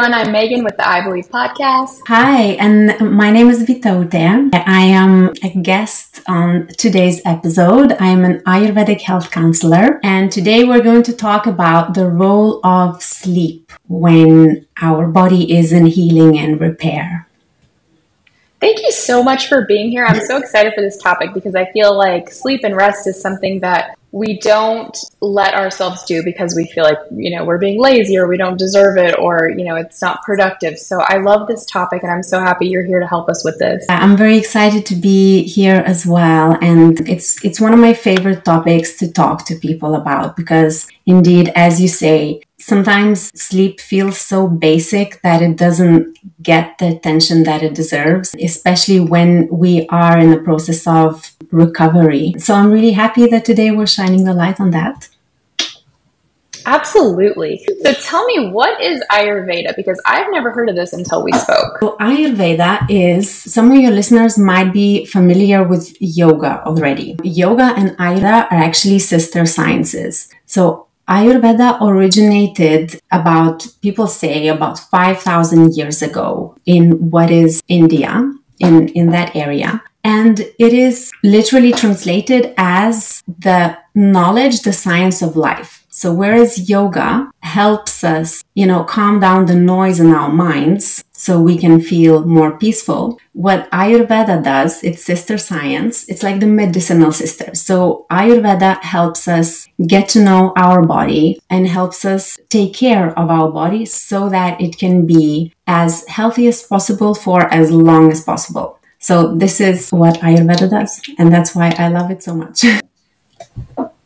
everyone. I'm Megan with the I Believe podcast. Hi, and my name is Vitote. I am a guest on today's episode. I am an Ayurvedic health counselor, and today we're going to talk about the role of sleep when our body is in healing and repair. Thank you so much for being here. I'm so excited for this topic because I feel like sleep and rest is something that we don't let ourselves do because we feel like you know we're being lazy or we don't deserve it or you know it's not productive. So i love this topic and i'm so happy you're here to help us with this. Uh, I'm very excited to be here as well. And it's it's one of my favorite topics to talk to people about because indeed as you say sometimes sleep feels so basic that it doesn't get the attention that it deserves, especially when we are in the process of recovery. So I'm really happy that today we're shining the light on that. Absolutely. So tell me, what is Ayurveda? Because I've never heard of this until we spoke. So Ayurveda is, some of your listeners might be familiar with yoga already. Yoga and Ayurveda are actually sister sciences. So Ayurveda originated about, people say, about 5,000 years ago in what is India, in, in that area. And it is literally translated as the knowledge, the science of life. So whereas yoga helps us, you know, calm down the noise in our minds, so we can feel more peaceful. What Ayurveda does, it's sister science. It's like the medicinal sister. So Ayurveda helps us get to know our body and helps us take care of our body so that it can be as healthy as possible for as long as possible. So this is what Ayurveda does. And that's why I love it so much.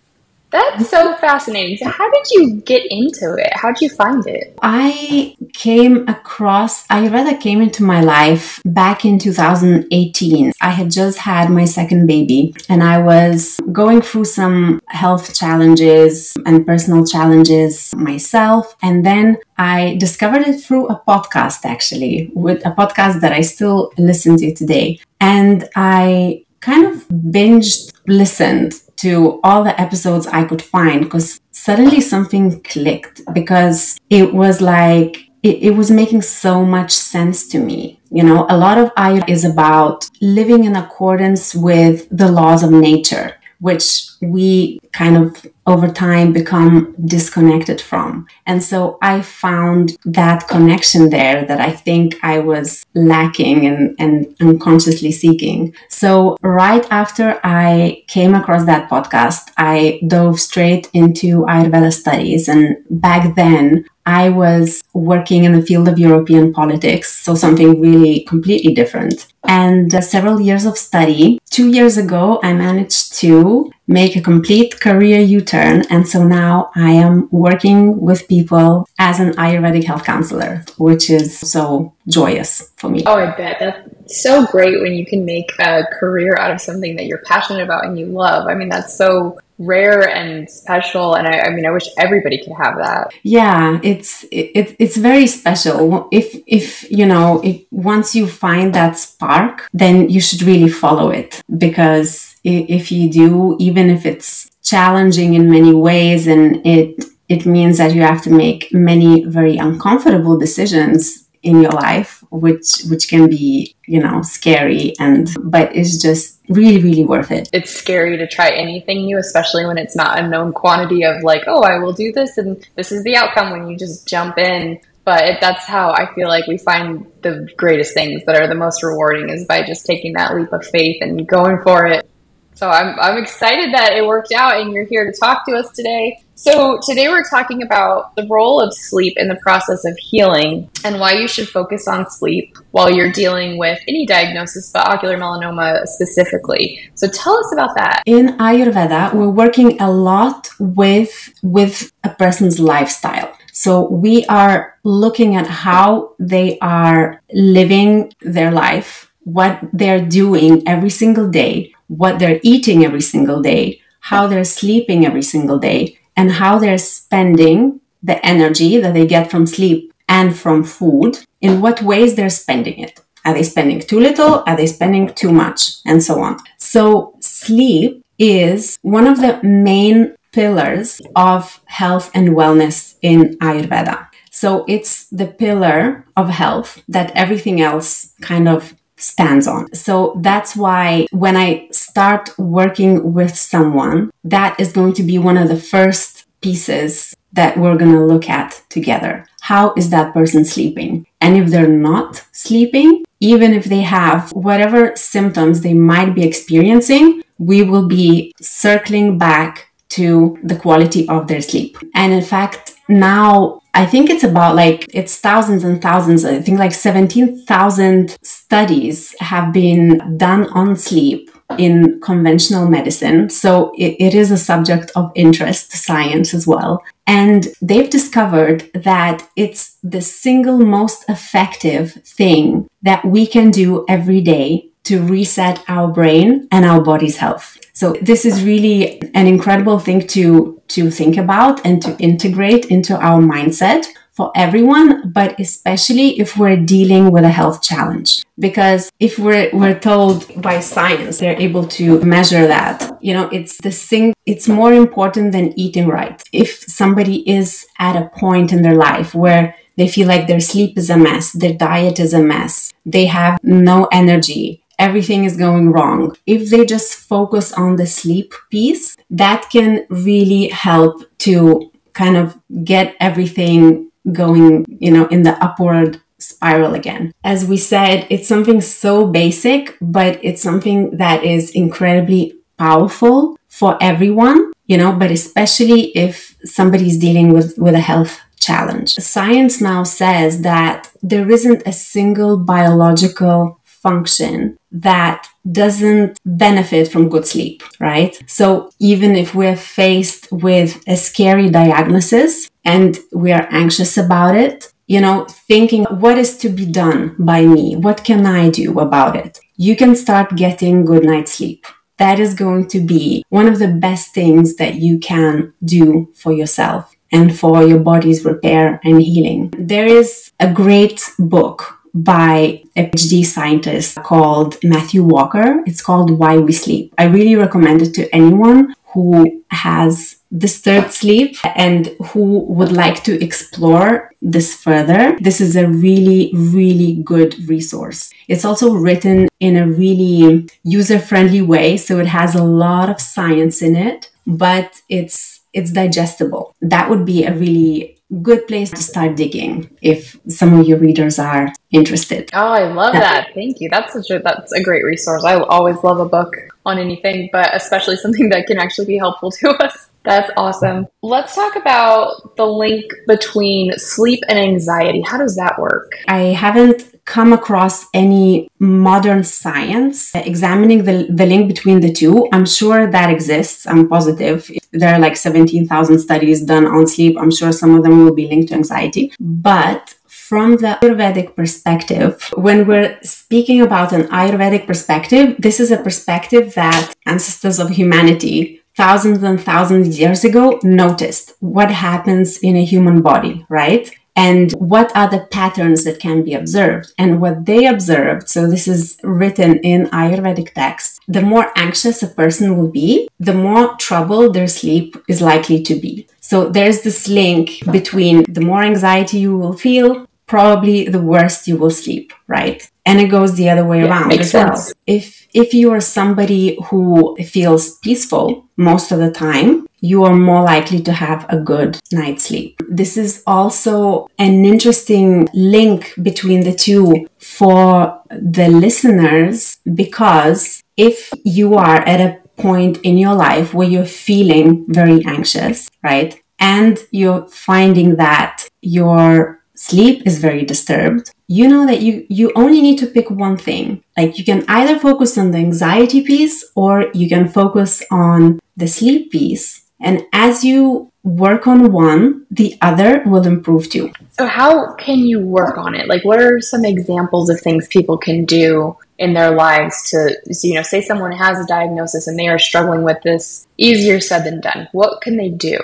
That's so fascinating. So, how did you get into it? How did you find it? I came across Ayurveda came into my life back in 2018. I had just had my second baby and I was going through some health challenges and personal challenges myself. And then I discovered it through a podcast, actually, with a podcast that I still listen to today. And I kind of binged listened to all the episodes I could find because suddenly something clicked because it was like it, it, was making so much sense to me. You know, a lot of Ayurveda is about living in accordance with the laws of nature which we kind of over time become disconnected from. And so I found that connection there that I think I was lacking and, and unconsciously seeking. So right after I came across that podcast, I dove straight into Ayurveda studies. And back then I was working in the field of European politics, so something really completely different. And uh, several years of study. Two years ago, I managed to make a complete career U turn. And so now I am working with people as an Ayurvedic health counselor, which is so joyous for me. Oh, I bet. That's so great when you can make a career out of something that you're passionate about and you love. I mean, that's so rare and special and I, I, mean i wish everybody could have that yeah it's it, it's very special if if you know if once you find that spark then you should really follow it because if you do even if it's challenging in many ways and it it means that you have to make many very uncomfortable decisions in your life which which can be you know scary and but it's just really really worth it. It's scary to try anything new especially when it's not a known quantity of like oh i will do this and this is the outcome when you just jump in. But that's how i feel like we find the greatest things that are the most rewarding is by just taking that leap of faith and going for it so I'm, I'm excited that it worked out and you're here to talk to us today. So today we're talking about the role of sleep in the process of healing and why you should focus on sleep while you're dealing with any diagnosis, but ocular melanoma specifically. So tell us about that. In Ayurveda, we're working a lot with, with a person's lifestyle. So we are looking at how they are living their life, what they're doing every single day, what they're eating every single day, how they're sleeping every single day, and how they're spending the energy that they get from sleep and from food, in what ways they're spending it. Are they spending too little? Are they spending too much? And so on. So sleep is one of the main pillars of health and wellness in Ayurveda. So it's the pillar of health that everything else kind of stands on. So that's why when I start working with someone, that is going to be one of the first pieces that we're going to look at together. How is that person sleeping? And if they're not sleeping, even if they have whatever symptoms they might be experiencing, we will be circling back to the quality of their sleep. And in fact, now I think it's about like, it's thousands and thousands. I think like 17,000 studies have been done on sleep in conventional medicine. So it, it is a subject of interest to science as well. And they've discovered that it's the single most effective thing that we can do every day to reset our brain and our body's health. So this is really an incredible thing to, to think about and to integrate into our mindset for everyone, but especially if we're dealing with a health challenge. Because if we're, we're told by science, they're able to measure that, you know, it's the thing, it's more important than eating right. If somebody is at a point in their life where they feel like their sleep is a mess, their diet is a mess, they have no energy, everything is going wrong. If they just focus on the sleep piece, that can really help to kind of get everything going, you know, in the upward spiral again. As we said, it's something so basic, but it's something that is incredibly powerful for everyone, you know, but especially if somebody's dealing with, with a health challenge. Science now says that there isn't a single biological function that doesn't benefit from good sleep, right? So even if we're faced with a scary diagnosis and we are anxious about it, you know, thinking what is to be done by me? What can I do about it? You can start getting good night's sleep. That is going to be one of the best things that you can do for yourself and for your body's repair and healing. There is a great book by a PhD scientist called Matthew Walker. It's called Why We Sleep. I really recommend it to anyone who has disturbed sleep and who would like to explore this further. This is a really, really good resource. It's also written in a really user friendly way. So it has a lot of science in it, but it's, it's digestible. That would be a really good place to start digging if some of your readers are interested. Oh, I love that. Thank you. That's such a that's a great resource. I always love a book on anything, but especially something that can actually be helpful to us. That's awesome. Let's talk about the link between sleep and anxiety. How does that work? I haven't come across any modern science examining the, the link between the two. I'm sure that exists. I'm positive. There are like 17,000 studies done on sleep. I'm sure some of them will be linked to anxiety. But from the Ayurvedic perspective, when we're speaking about an Ayurvedic perspective, this is a perspective that ancestors of humanity thousands and thousands of years ago noticed what happens in a human body, right? and what are the patterns that can be observed. And what they observed, so this is written in Ayurvedic texts, the more anxious a person will be, the more trouble their sleep is likely to be. So there's this link between the more anxiety you will feel, probably the worse you will sleep, right? And it goes the other way yeah, around as well. If if you are somebody who feels peaceful most of the time, you are more likely to have a good night's sleep. This is also an interesting link between the two for the listeners because if you are at a point in your life where you're feeling very anxious, right? And you're finding that your sleep is very disturbed, you know that you, you only need to pick one thing. Like you can either focus on the anxiety piece or you can focus on the sleep piece and as you work on one, the other will improve too. So, how can you work on it? Like, what are some examples of things people can do in their lives to, you know, say someone has a diagnosis and they are struggling with this? Easier said than done. What can they do?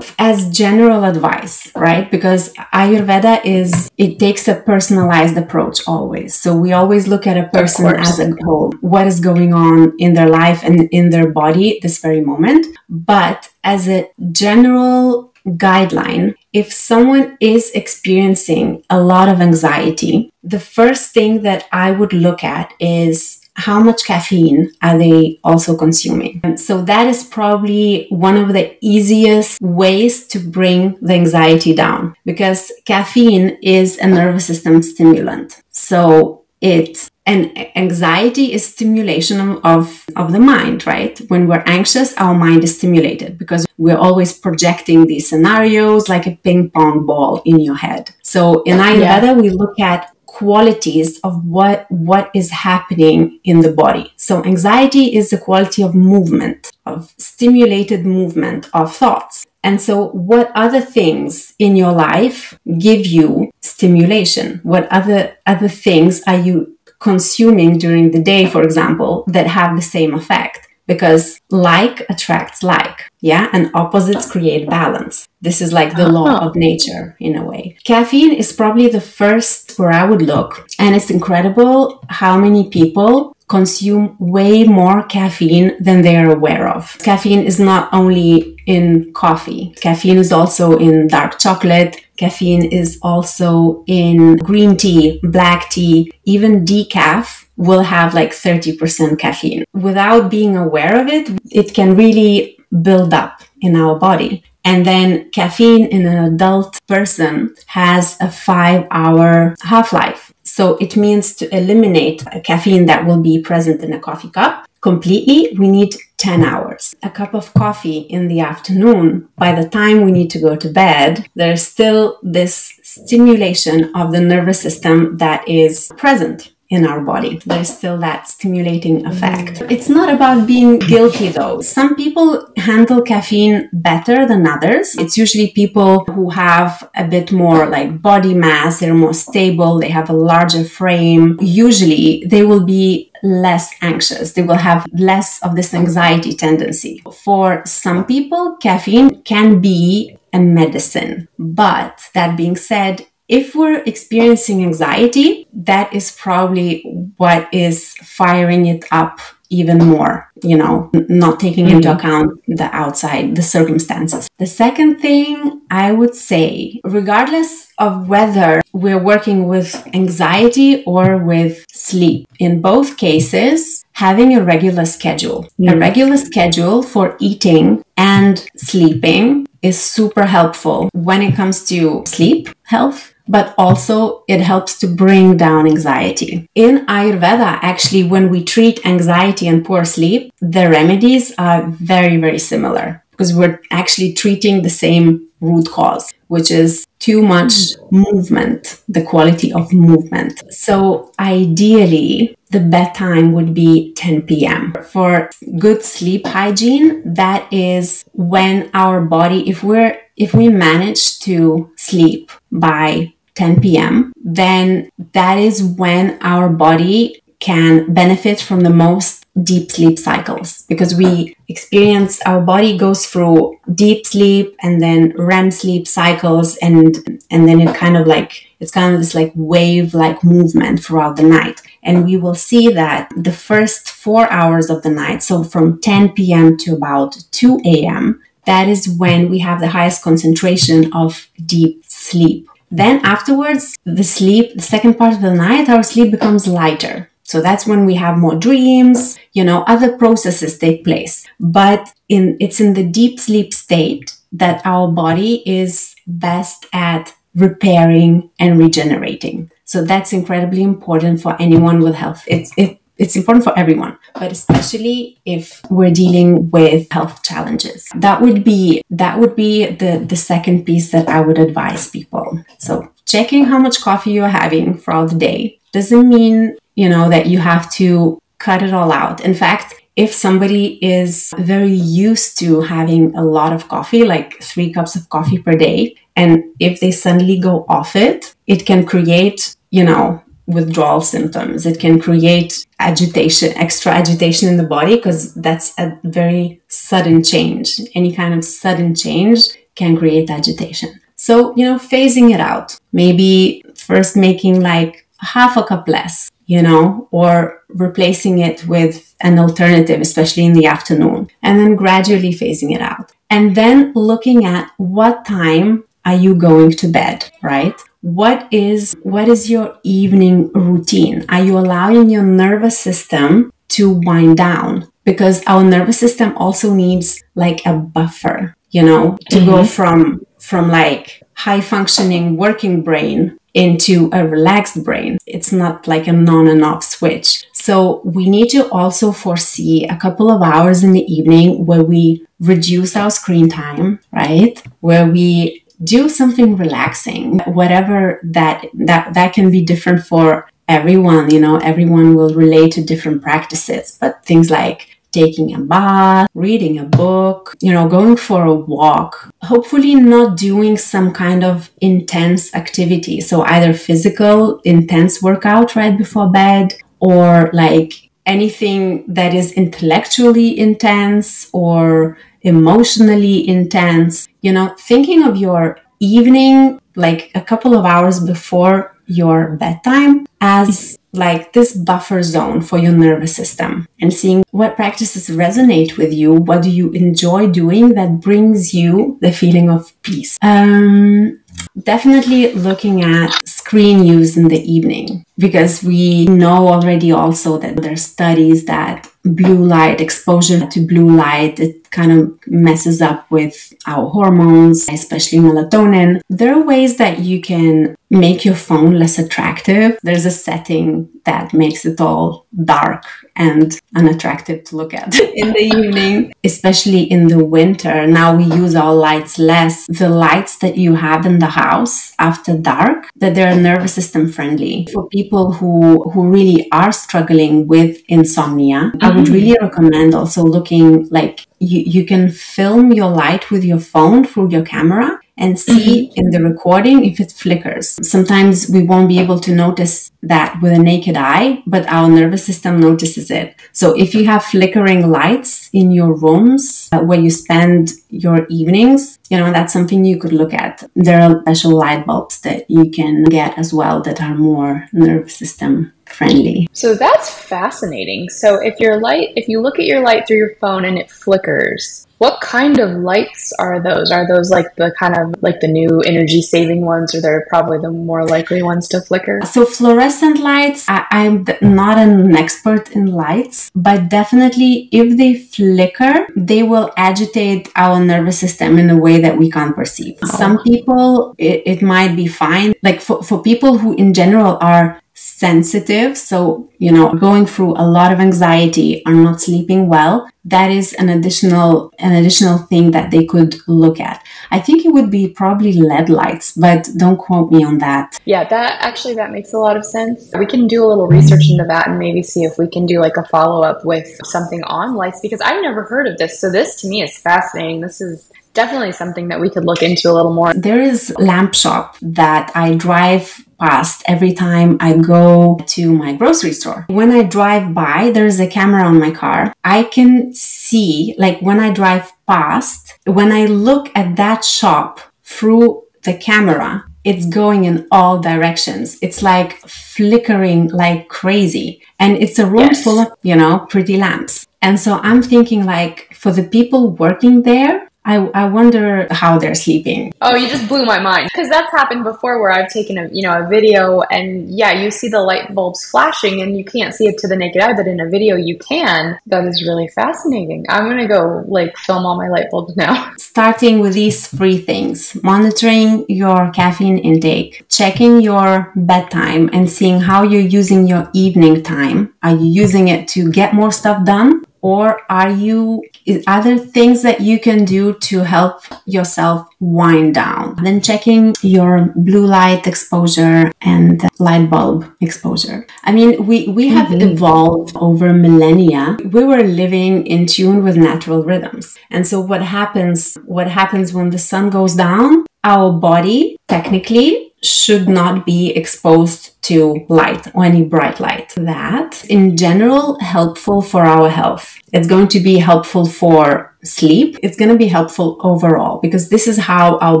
As general advice, right? Because Ayurveda is, it takes a personalized approach always. So we always look at a person as a whole, what is going on in their life and in their body this very moment. But as a general guideline, if someone is experiencing a lot of anxiety, the first thing that I would look at is how much caffeine are they also consuming? Um, so that is probably one of the easiest ways to bring the anxiety down because caffeine is a nervous system stimulant. So it and anxiety is stimulation of, of the mind, right? When we're anxious, our mind is stimulated because we're always projecting these scenarios like a ping pong ball in your head. So in Ayurveda, yeah. we look at qualities of what what is happening in the body. So anxiety is the quality of movement of stimulated movement of thoughts. And so what other things in your life give you stimulation? What other other things are you consuming during the day for example that have the same effect because like attracts like yeah? And opposites create balance. This is like the law uh-huh. of nature in a way. Caffeine is probably the first where i would look. And it's incredible how many people consume way more caffeine than they are aware of. Caffeine is not only in coffee. Caffeine is also in dark chocolate caffeine is also in green tea black tea even decaf will have like 30% caffeine. Without being aware of it, it can really build up in our body. And then caffeine in an adult person has a five hour half life. So it means to eliminate a caffeine that will be present in a coffee cup completely, we need 10 hours. A cup of coffee in the afternoon, by the time we need to go to bed, there's still this stimulation of the nervous system that is present in our body. There's still that stimulating mm. effect. It's not about being guilty though. Some people handle caffeine better than others. It's usually people who have a bit more like body mass, they're more stable, they have a larger frame. Usually they will be less anxious. They will have less of this anxiety tendency. For some people, caffeine can be a medicine. But that being said, if we're experiencing anxiety, that is probably what is firing it up even more, you know, not taking mm-hmm. into account the outside, the circumstances. The second thing I would say, regardless of whether we're working with anxiety or with sleep, in both cases, having a regular schedule, mm-hmm. a regular schedule for eating and sleeping is super helpful when it comes to sleep health but also it helps to bring down anxiety. In Ayurveda, actually, when we treat anxiety and poor sleep, the remedies are very, very similar because we're actually treating the same root cause, which is too much movement, the quality of movement. So ideally, the bedtime would be 10 p.m. For good sleep hygiene, that is when our body, if we're if we manage to sleep by 10 p.m., then that is when our body can benefit from the most deep sleep cycles because we experience our body goes through deep sleep and then REM sleep cycles and and then it kind of like it's kind of this like wave like movement throughout the night and we will see that the first 4 hours of the night so from 10 p.m. to about 2 a.m. that is when we have the highest concentration of deep sleep then afterwards, the sleep, the second part of the night, our sleep becomes lighter. So that's when we have more dreams, you know, other processes take place. But in, it's in the deep sleep state that our body is best at repairing and regenerating. So that's incredibly important for anyone with health. It's, it, it's important for everyone, but especially if we're dealing with health challenges. That would be that would be the the second piece that I would advise people. So checking how much coffee you're having throughout the day doesn't mean, you know, that you have to cut it all out. In fact, if somebody is very used to having a lot of coffee, like three cups of coffee per day, and if they suddenly go off it, it can create, you know, withdrawal symptoms. It can create agitation, extra agitation in the body, because that's a very sudden change. Any kind of sudden change can create agitation. So, you know, phasing it out, maybe first making like half a cup less, you know, or replacing it with an alternative, especially in the afternoon, and then gradually phasing it out. And then looking at what time are you going to bed, right? What is, what is your evening routine? Are you allowing your nervous system to wind down? Because our nervous system also needs like a buffer, you know, to mm-hmm. go from, from like high functioning working brain into a relaxed brain. It's not like a non and off switch. So we need to also foresee a couple of hours in the evening where we reduce our screen time, right? Where we do something relaxing, whatever that, that, that can be different for everyone. You know, everyone will relate to different practices, but things like taking a bath, reading a book, you know, going for a walk. Hopefully, not doing some kind of intense activity. So, either physical, intense workout right before bed, or like anything that is intellectually intense or emotionally intense. You know, thinking of your evening like a couple of hours before your bedtime as like this buffer zone for your nervous system and seeing what practices resonate with you. What do you enjoy doing that brings you the feeling of peace? Um, definitely looking at screen use in the evening because we know already also that there are studies that blue light exposure to blue light it kind of messes up with our hormones especially melatonin there are ways that you can make your phone less attractive there's a setting that makes it all dark and unattractive to look at in the evening, especially in the winter. Now we use our lights less. The lights that you have in the house after dark, that they're nervous system friendly. For people who, who really are struggling with insomnia, mm-hmm. Would really recommend also looking like you, you can film your light with your phone through your camera and see mm-hmm. in the recording if it flickers. Sometimes we won't be able to notice that with a naked eye, but our nervous system notices it. So if you have flickering lights in your rooms uh, where you spend your evenings, you know, that's something you could look at. There are special light bulbs that you can get as well that are more nervous system friendly. So that's fascinating. So if your light, if you look at your light through your phone and it flickers, what kind of lights are those? Are those like the kind of like the new energy saving ones, or they're probably the more likely ones to flicker? So fluorescent lights, I, am not an expert in lights, but definitely if they flicker, they will agitate our nervous system in a way that we can't perceive. Oh. Some people, it, it might be fine. Like for, for people who in general are sensitive. So, you know, going through a lot of anxiety are not sleeping well, that is an additional, an additional thing that they could look at. I think it would be probably LED lights, but don't quote me on that. Yeah, that actually, that makes a lot of sense. We can do a little research into that and maybe see if we can do like a follow up with something on lights because I've never heard of this. So this to me is fascinating. This is definitely something that we could look into a little more. There is lamp shop that I drive past every time I go to my grocery store. When I drive by, there's a camera on my car. I can see, like when I drive past, when I look at that shop through the camera, it's going in all directions. It's like flickering like crazy. And it's a room yes. full of, you know, pretty lamps. And so I'm thinking like for the people working there, I, I wonder how they're sleeping. Oh, you just blew my mind. Because that's happened before where I've taken a, you know, a video and yeah, you see the light bulbs flashing and you can't see it to the naked eye, but in a video you can. That is really fascinating. I'm going to go like film all my light bulbs now. Starting with these three things, monitoring your caffeine intake, checking your bedtime and seeing how you're using your evening time. Are you using it to get more stuff done? Or are you other things that you can do to help yourself wind down? Then checking your blue light exposure and light bulb exposure. I mean we we have mm-hmm. evolved over millennia. We were living in tune with natural rhythms. And so what happens what happens when the sun goes down our body technically should not be exposed to light or any bright light. That, in general, helpful for our health. It's going to be helpful for sleep. It's going to be helpful overall because this is how our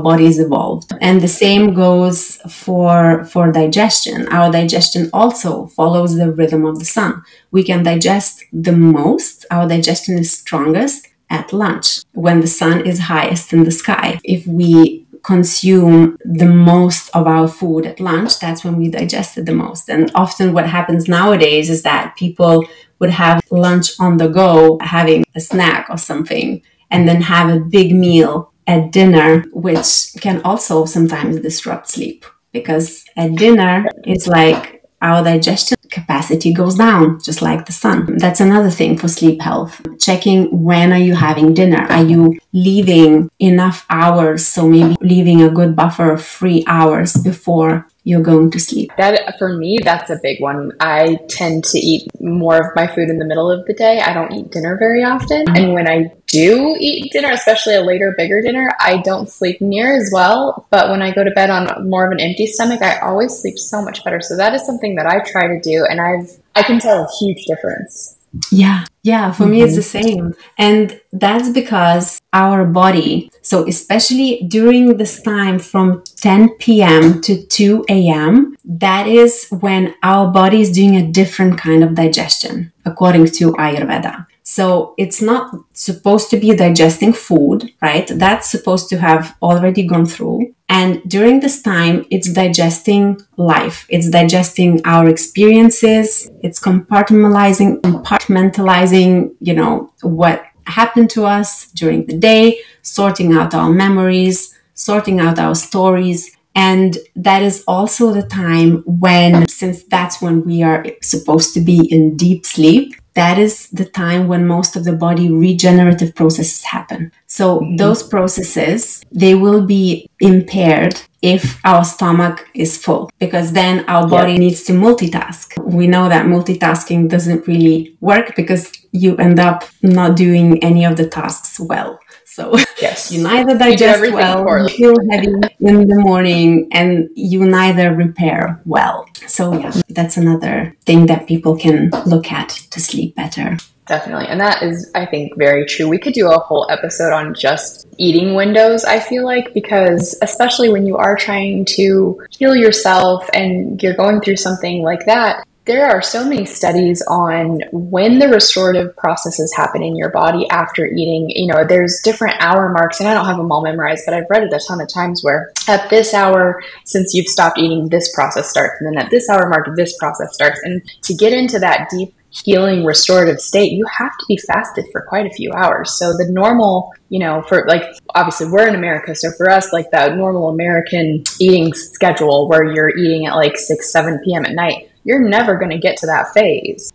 bodies evolved. And the same goes for, for digestion. Our digestion also follows the rhythm of the sun. We can digest the most. Our digestion is strongest at lunch. when the sun is highest in the sky. If we consume the most of our food at lunch, that's when we digest it the most. And often what happens nowadays is that people would have lunch on the go, having a snack or something, and then have a big meal at dinner, which can also sometimes disrupt sleep because at dinner it's like our digestion capacity goes down just like the sun that's another thing for sleep health checking when are you having dinner are you leaving enough hours so maybe leaving a good buffer of three hours before you're going to sleep. That for me, that's a big one. I tend to eat more of my food in the middle of the day. I don't eat dinner very often. And when I do eat dinner, especially a later, bigger dinner, I don't sleep near as well. But when I go to bed on more of an empty stomach, I always sleep so much better. So that is something that I try to do, and I've I can tell a huge difference. Yeah. Yeah. For mm-hmm. me, it's the same. And that's because our body, so especially during this time from 10 p.m. to 2 a.m., that is when our body is doing a different kind of digestion, according to Ayurveda. So it's not supposed to be digesting food, right? That's supposed to have already gone through. And during this time, it's digesting life. It's digesting our experiences. It's compartmentalizing, compartmentalizing, you know, what happened to us during the day, sorting out our memories, sorting out our stories. And that is also the time when, since that's when we are supposed to be in deep sleep, that is the time when most of the body regenerative processes happen. So mm-hmm. those processes, they will be impaired if our stomach is full because then our body yep. needs to multitask. We know that multitasking doesn't really work because you end up not doing any of the tasks well. So yes. you neither digest you well, poorly. you feel heavy in the morning, and you neither repair well. So yeah, that's another thing that people can look at to sleep better. Definitely. And that is, I think, very true. We could do a whole episode on just eating windows, I feel like, because especially when you are trying to heal yourself and you're going through something like that, there are so many studies on when the restorative processes happen in your body after eating. You know, there's different hour marks, and I don't have them all memorized, but I've read it a ton of times where at this hour, since you've stopped eating, this process starts, and then at this hour mark, this process starts. And to get into that deep healing restorative state, you have to be fasted for quite a few hours. So the normal, you know, for like obviously we're in America, so for us, like that normal American eating schedule where you're eating at like six, seven p.m. at night you're never going to get to that phase.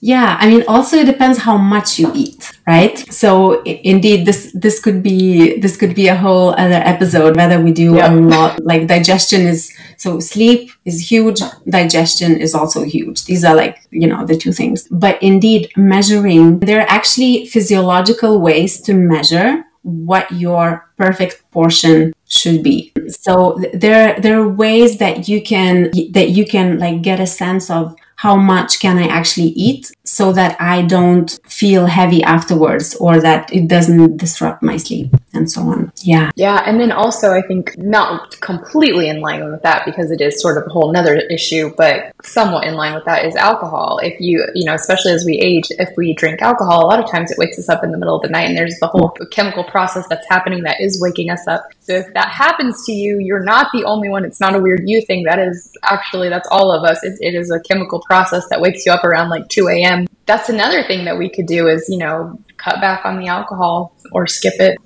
Yeah, I mean, also it depends how much you eat, right? So indeed, this this could be this could be a whole other episode. Whether we do yep. a lot, like digestion is so sleep is huge, digestion is also huge. These are like you know the two things. But indeed, measuring there are actually physiological ways to measure what your perfect portion should be. So there there are ways that you can that you can like get a sense of how much can I actually eat so that I don't feel heavy afterwards or that it doesn't disrupt my sleep and so on. Yeah. Yeah. And then also, I think not completely in line with that because it is sort of a whole nother issue, but somewhat in line with that is alcohol. If you, you know, especially as we age, if we drink alcohol, a lot of times it wakes us up in the middle of the night and there's the whole chemical process that's happening that is waking us up. So if that happens to you, you're not the only one. It's not a weird you thing. That is actually, that's all of us. it, it is a chemical process that wakes you up around like 2 a.m. That's another thing that we could do is, you know, cut back on the alcohol or skip it.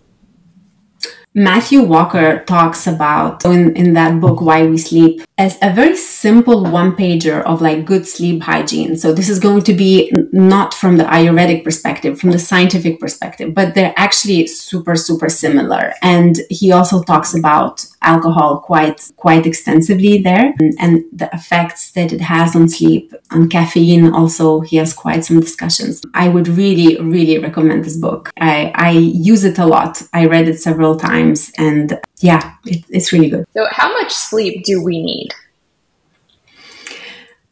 Matthew Walker talks about in, in that book, Why We Sleep, as a very simple one pager of like good sleep hygiene. So this is going to be not from the Ayurvedic perspective, from the scientific perspective, but they're actually super, super similar. And he also talks about alcohol quite, quite extensively there and, and the effects that it has on sleep, on caffeine. Also, he has quite some discussions. I would really, really recommend this book. I, I use it a lot. I read it several times times. And yeah, it, it's really good. So, how much sleep do we need?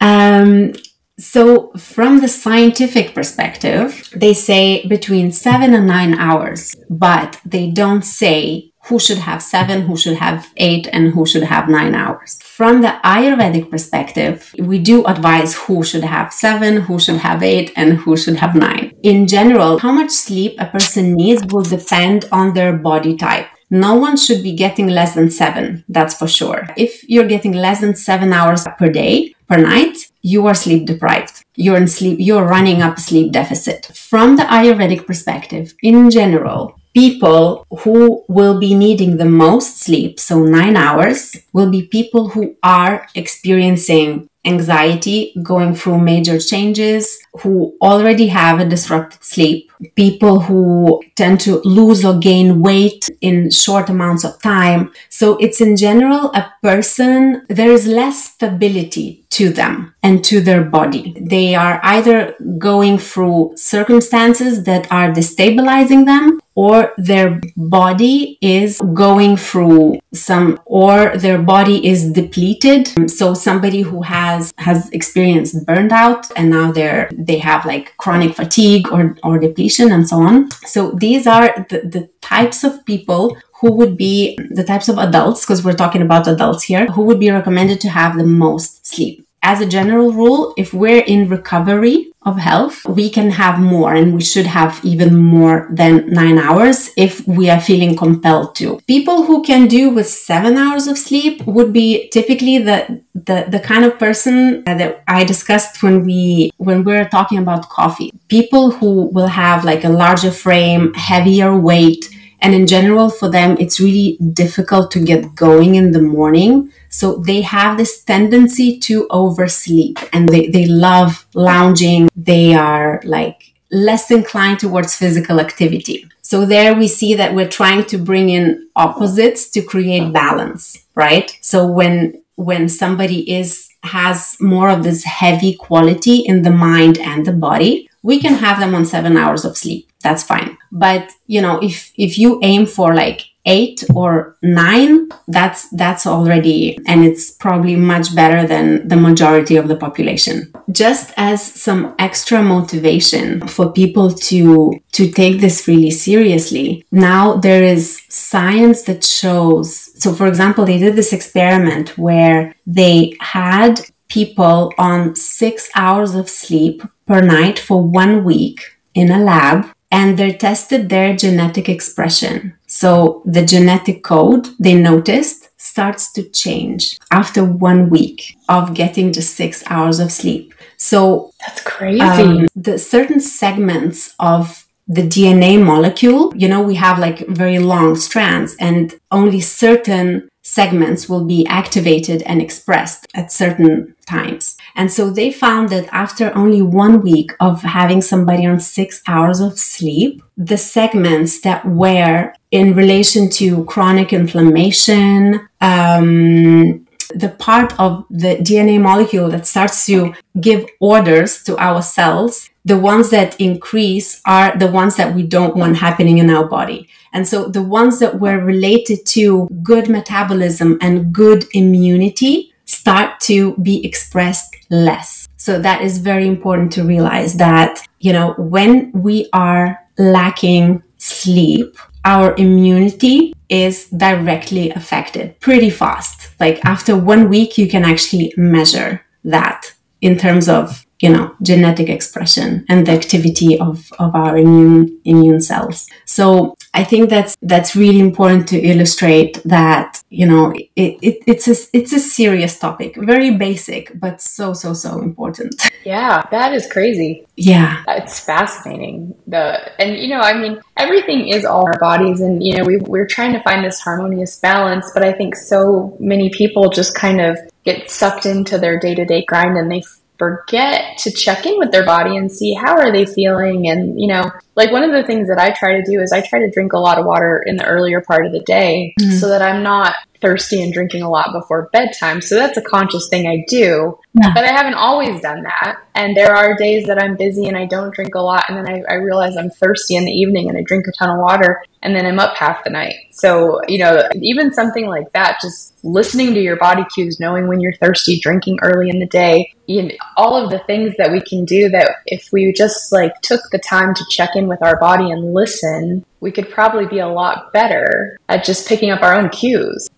Um, so, from the scientific perspective, they say between seven and nine hours, but they don't say who should have seven, who should have eight, and who should have nine hours. From the Ayurvedic perspective, we do advise who should have seven, who should have eight, and who should have nine. in general, how much sleep a person needs will depend on their body type. No one should be getting less than seven, that's for sure. If you're getting less than seven hours per day, per night, you are sleep deprived. You're in sleep, you're running up a sleep deficit. From the Ayurvedic perspective, in general, people who will be needing the most sleep, so nine hours, will be people who are experiencing anxiety, going through major changes, who already have a disrupted sleep, people who tend to lose or gain weight in short amounts of time. So it's in general a person, there is less stability to them and to their body. They are either going through circumstances that are destabilizing them or their body is going through some or their body is depleted so somebody who has has experienced burnout and now they're they have like chronic fatigue or or depletion and so on. So these are the, the types of people who would be the types of adults because we're talking about adults here who would be recommended to have the most sleep. As a general rule, if we're in recovery of health, we can have more and we should have even more than nine hours if we are feeling compelled to. People who can do with seven hours of sleep would be typically the, the, the kind of person that I discussed when we, when we we're talking about coffee. People who will have like a larger frame, heavier weight, and in general, for them, it's really difficult to get going in the morning. So they have this tendency to oversleep and they, they love lounging. They are like less inclined towards physical activity. So there we see that we're trying to bring in opposites to create balance, right? So when, when somebody is, has more of this heavy quality in the mind and the body, we can have them on seven hours of sleep. That's fine. But you know if if you aim for like eight or nine that's that's already and it's probably much better than the majority of the population. Just as some extra motivation for people to to take this really seriously now there is science that shows so for example they did this experiment where they had people on six hours of sleep per night for one week in a lab and they tested their genetic expression. So the genetic code they noticed starts to change after one week of getting just six hours of sleep. So that's crazy. Um, the certain segments of the DNA molecule, you know, we have like very long strands and only certain segments will be activated and expressed at certain times. And so they found that after only one week of having somebody on six hours of sleep, the segments that were in relation to chronic inflammation, um, the part of the DNA molecule that starts to give orders to our cells, the ones that increase are the ones that we don't want happening in our body. And so the ones that were related to good metabolism and good immunity start to be expressed less. So that is very important to realize that, you know, when we are lacking sleep, our immunity is directly affected pretty fast. Like after one week, you can actually measure that in terms of you know genetic expression and the activity of, of our immune immune cells. So i think that's that's really important to illustrate that you know it, it, it's a it's a serious topic very basic but so so so important. Yeah that is crazy. Yeah. It's fascinating the and you know i mean everything is all our bodies and you know we, we're trying to find this harmonious balance but i think so many people just kind of get sucked into their day-to-day grind and they forget to check in with their body and see how are they feeling and you know like one of the things that i try to do is i try to drink a lot of water in the earlier part of the day mm-hmm. so that i'm not thirsty and drinking a lot before bedtime. So that's a conscious thing i do. Yeah. but i haven't always done that. And there are days that i'm busy and i don't drink a lot. And then I, I realize i'm thirsty in the evening and i drink a ton of water and then i'm up half the night. So you know even something like that just listening to your body cues, knowing when you're thirsty, drinking early in the day, you know, all of the things that we can do that if we just like took the time to check in with our body and listen, we could probably be a lot better at just picking up our own cues.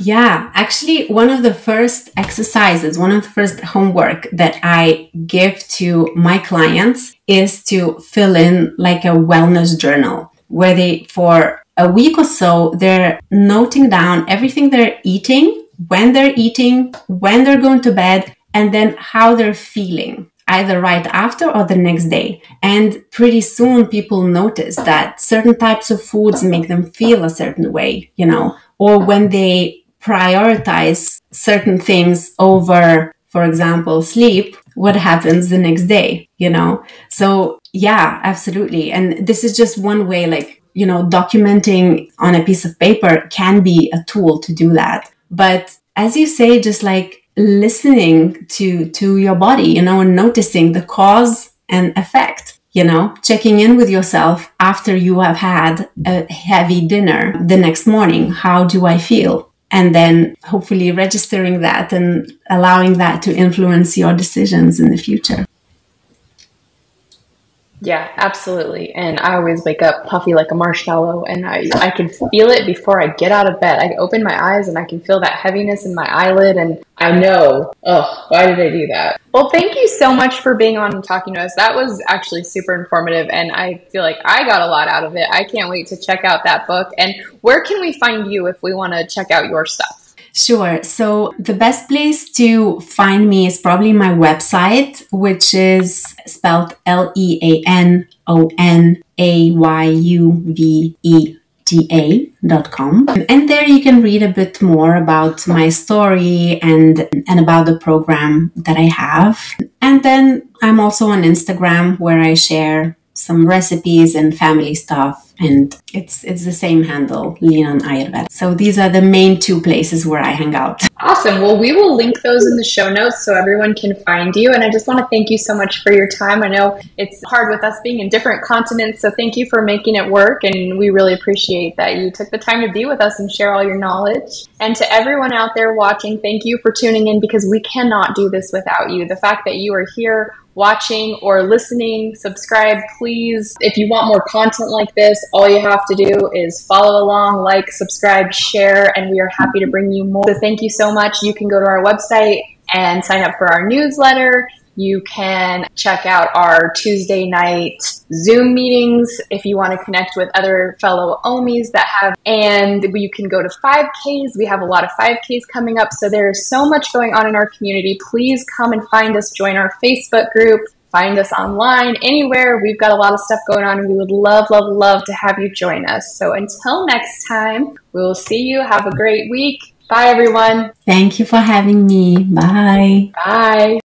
Yeah, actually, one of the first exercises, one of the first homework that I give to my clients is to fill in like a wellness journal where they, for a week or so, they're noting down everything they're eating, when they're eating, when they're going to bed, and then how they're feeling either right after or the next day. And pretty soon people notice that certain types of foods make them feel a certain way, you know, or when they prioritize certain things over, for example, sleep, what happens the next day, you know? So yeah, absolutely. And this is just one way, like, you know, documenting on a piece of paper can be a tool to do that. But as you say, just like listening to to your body you know and noticing the cause and effect you know checking in with yourself after you have had a heavy dinner the next morning how do i feel and then hopefully registering that and allowing that to influence your decisions in the future yeah, absolutely. And I always wake up puffy like a marshmallow and I, I can feel it before I get out of bed. I open my eyes and I can feel that heaviness in my eyelid and I know, oh, why did I do that? Well, thank you so much for being on and talking to us. That was actually super informative and I feel like I got a lot out of it. I can't wait to check out that book. And where can we find you if we want to check out your stuff? Sure. So the best place to find me is probably my website, which is spelled L E A N O N A Y U V E da.com. And there you can read a bit more about my story and and about the program that I have. And then I'm also on Instagram where I share some recipes and family stuff and it's it's the same handle lean on ayurveda. So these are the main two places where i hang out. Awesome. Well we will link those in the show notes so everyone can find you. And i just want to thank you so much for your time. I know it's hard with us being in different continents so thank you for making it work. And we really appreciate that you took the time to be with us and share all your knowledge. And to everyone out there watching thank you for tuning in because we cannot do this without you. The fact that you are here watching or listening, subscribe, please. If you want more content like this, all you have to do is follow along, like, subscribe, share, and we are happy to bring you more. So thank you so much. You can go to our website and sign up for our newsletter. You can check out our Tuesday night Zoom meetings if you want to connect with other fellow OMIs that have, and you can go to 5Ks. We have a lot of 5Ks coming up. So there is so much going on in our community. Please come and find us, join our Facebook group, find us online, anywhere. We've got a lot of stuff going on and we would love, love, love to have you join us. So until next time, we will see you. Have a great week. Bye, everyone. Thank you for having me. Bye. Bye.